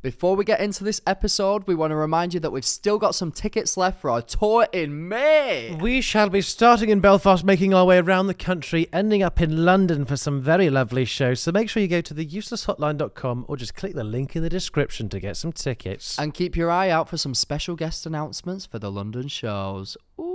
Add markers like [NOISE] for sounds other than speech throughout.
Before we get into this episode, we want to remind you that we've still got some tickets left for our tour in May. We shall be starting in Belfast, making our way around the country, ending up in London for some very lovely shows. So make sure you go to theuselesshotline.com or just click the link in the description to get some tickets. And keep your eye out for some special guest announcements for the London shows. Ooh.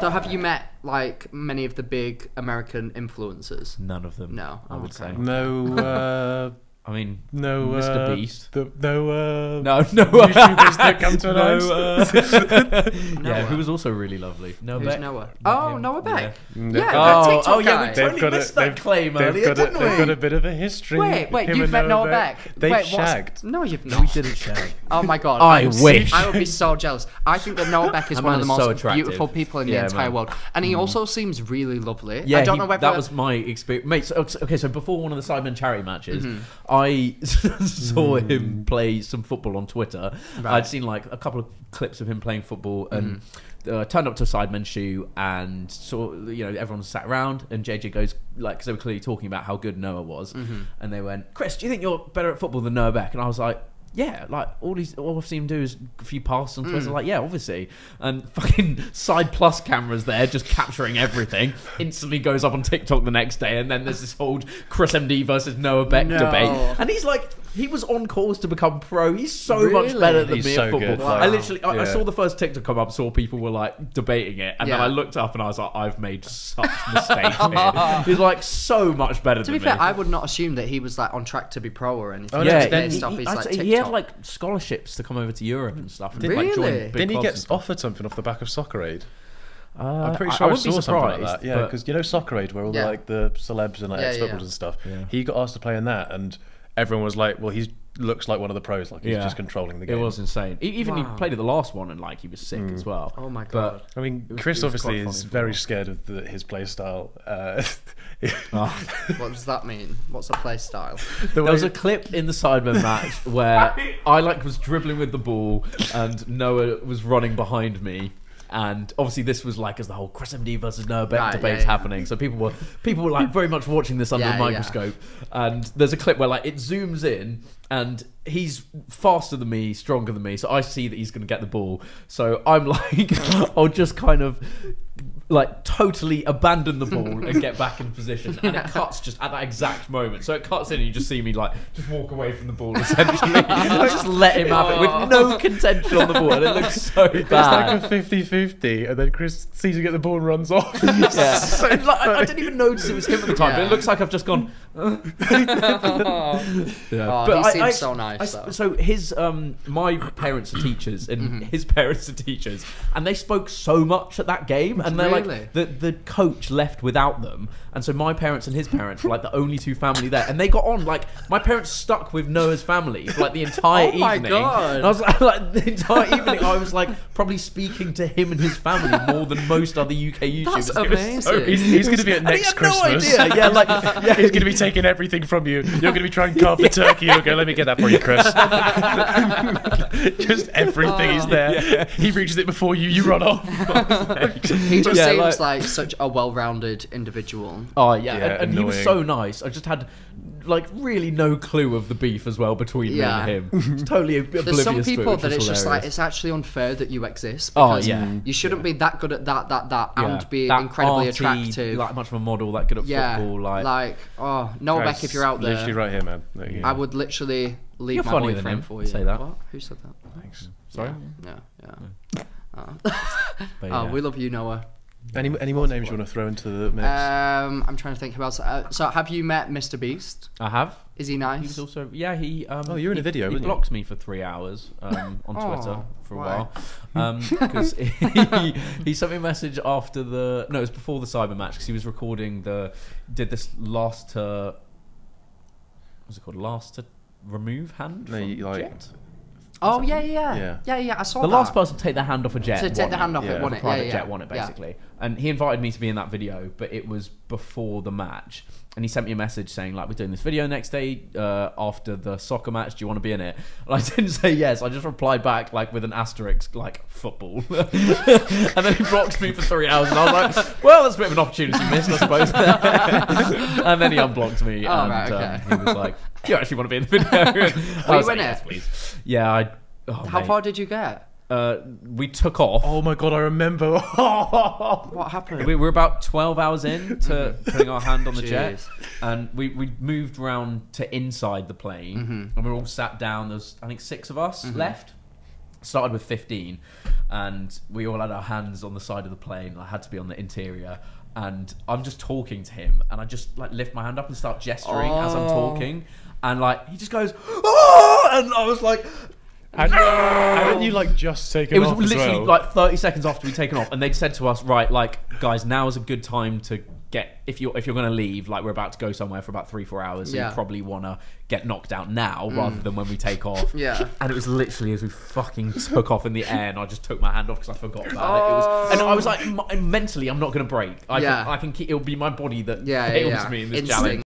So, have you met like many of the big American influencers? None of them. No, I would okay. say. No, uh, I mean, no, Mr. uh, Beast. The, no, uh, No, [LAUGHS] no. YouTubers that come to [LAUGHS] no, uh, [LAUGHS] yeah, who was also really lovely. No, Who's Beck. Noah? Oh, him. Noah Beck. Mm, Yeah, they've that Oh, TikTok oh yeah, we totally They've got missed a, that they've, claim they've earlier, got a, didn't they've we? got a bit of a history. Wait, wait, you've and met Noah Beck. Beck. They've wait, what's- shagged. No, you've not. We didn't shag. Oh my god. I I'm- wish. I would be so jealous. I think that Noah Beck is one of the most beautiful people in the entire world. And he also seems really lovely. Yeah, I don't know whether that was my experience. Mate, okay, so before one of the Sidemen charity matches, Mm-hmm. I [LAUGHS] saw him play some football on Twitter. Right. I'd seen like a couple of clips of him playing football and uh, turned up to a Sidemen shoe and saw, you know, everyone sat around and JJ goes, like, because they were clearly talking about how good Noah was. Mm-hmm. And they went, Chris, do you think you're better at football than Noah Beck? And I was like, yeah, like all he's all I've seen him do is a few passes on Mm. Twitter. Like, yeah, obviously, and [LAUGHS] fucking side plus cameras there, just capturing everything. Instantly goes up on TikTok the next day, and then there's this whole Chris MD versus Noah Beck No. debate, and he's like, he was on course to become pro. He's so much better than He's me so at football. good. Wow. I literally, I, I saw the first TikTok come up, saw people were like debating it, and then I looked up and I was like, I've made such [LAUGHS] mistakes. here. [LAUGHS] He's like so much better than me. To than be fair, me. I would not assume that he was like on track to be pro or anything. Oh, no, yeah, then he, off he- his I'd like he had like scholarships to come over to Europe and stuff. And, like, Really? join big Didn't he clubs get and stuff. offered something off the back of Soccer Aid? Uh, I'm pretty I- sure I, wouldn't be saw something like that. Yeah, because you know Soccer Aid, where all Yeah. the, like the celebs and like Yeah, ex footballers yeah. and stuff. Yeah. He got asked to play in that, and everyone was like, "Well, he looks like one of the pros. Like he's Yeah. just controlling the game. It game." was insane. E- Even Wow. he played at the last one and like he was sick as well. Oh my But God. I mean, was- Chris it was obviously quite is funny very scared of the, his play style. Uh, Ah. [LAUGHS] What does that mean? What's a play style? [LAUGHS] the there way- was a clip in the Sidemen [LAUGHS] match where I like was dribbling with the ball and Noah was running behind me. And obviously, this was like as the whole Chris MD versus Noah Beck Right, debate's yeah, yeah. happening. So people were people were like very much watching this under Yeah, the yeah. microscope. And there's a clip where like it zooms in, and he's faster than me, stronger than me. So I see that he's going to get the ball. So I'm [LAUGHS] like, I'll just kind of like totally abandon the ball and get back in position and it [LAUGHS] cuts just at that exact moment so it cuts in and you just see me like just walk away from the ball essentially [LAUGHS] just let him have it with no contention on the ball and it looks so bad. It's bad like a 50-50, and then Chris sees you get the ball and runs off. yeah. And, like, I, I didn't even notice it was him at the time, but Yeah. it looks like I've just gone. Oh, he I- seems I- so nice. I- though. so his um my parents are teachers and Mm-hmm. his [LAUGHS] parents are teachers and they spoke so much at that game and they're Really? like the the coach left without them and so my parents and his parents were like the only two family there and they got on like my parents stuck with Noah's family for like the entire [LAUGHS] Oh my evening God. and I was [LAUGHS] like, like the entire evening I was like probably speaking to him and his family more than most other UK YouTubers That's It was so amazing. he's he's going to be at next had no Christmas. idea. Yeah, like yeah, He's going to be taking everything from you. You're going to be trying to carve the turkey. You'll go, let me get that for you, Chris. [LAUGHS] Just everything is oh. there. He reaches it before you. You run off. he just Yeah, seems like- like, such a well-rounded individual. Oh yeah, Yeah, and, and he was so nice. I just had like really no clue of the beef as well between Yeah. me and him. It's totally [LAUGHS] oblivious There's some to it, people which that was it's just like it's actually unfair that you exist. Oh, Because yeah. you shouldn't be that good at that, that, that, Yeah. and be That incredibly arty, attractive. like much of a model, that good at yeah, football, like, like oh, Noah Beck, if you're out there, literally right here, man. There you. I would literally leave You're my funnier than boyfriend him. for you. Say that. What? Who said that? Thanks. sorry. Yeah, yeah. Uh, [LAUGHS] But, Oh, yeah. we love you, Noah. Any any more names you want to throw into the mix? Um, I'm trying to think who else. Uh, so, have you met Mr. Beast? I have. Is he He nice? was also yeah. He um, Oh, you were in a video, He weren't you? blocked me for three hours um, on Oh, [LAUGHS] Twitter for a why? while [LAUGHS] because he, [LAUGHS] he sent me a message after the no, it was before the cyber match because he was recording the did this last to what's it called last to remove hand No, from you, like- jet. Oh yeah, yeah, yeah, Yeah. yeah. I saw The that. last person to take their hand off a jet To won take the it. hand off it, yeah, won a it, private yeah, jet won it basically. and he invited me to be in that video, but it was before the match. And he sent me a message saying like, "We're doing this video next day uh, after the soccer match. Do you want to be in it?" And I [LAUGHS] didn't say yes. I just replied back like with an asterisk, like football. [LAUGHS] and then he blocked me for three hours, and I was like, "Well, that's a bit of an opportunity missed, I suppose." [LAUGHS] and then he unblocked me, Oh, and right, um, he was like, "Do you actually want to be in the video?" I Were was like, in "Yes, please." Yeah, I. Oh, How mate. far did you get? Uh, we took off. Oh my god, I remember. [LAUGHS] What happened? We were about 12 hours in to [LAUGHS] putting our hand on the jet, and we, we moved round to inside the plane, Mm-hmm. and we were all sat down. There's I think, six of us left. Started with 15, and we all had our hands on the side of the plane. I had to be on the interior, and I'm just talking to him, and I just like lift my hand up and start gesturing as I'm Oh. talking, and like he just goes, oh, and I was like, Had, hadn't you like just taken it was off as literally well? like 30 seconds after we'd taken off and they'd said to us right like guys now is a good time to get if you're if you're going to leave like we're about to go somewhere for about three four hours Yeah. you probably want to get knocked out now mm. rather than when we take off Yeah. and it was literally as we fucking took off in the air and I just took my hand off because I forgot about it. it was, and oh. I was like m- mentally I'm not going to break I, Yeah. can, I can keep it'll be my body that Yeah, yeah, fails yeah. me in this Instinct. challenge